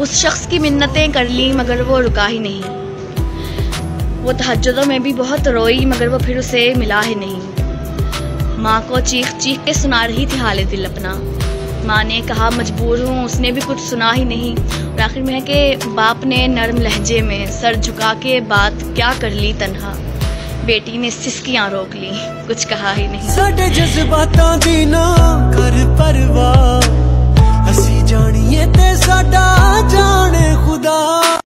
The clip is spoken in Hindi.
उस शख्स की मिन्नतें कर ली, मगर वो रुका ही नहीं। वो तहजदों में भी बहुत रोई, मगर वो फिर उसे मिला ही नहीं। माँ को चीख चीख के सुना रही थी हाल दिल अपना। माँ ने कहा, मजबूर हूँ, उसने भी कुछ सुना ही नहीं। और आखिर में है कि बाप ने नरम लहजे में सर झुका के बात क्या कर ली तनहा। बेटी ने सिसकियाँ रोक ली, कुछ कहा ही नहीं।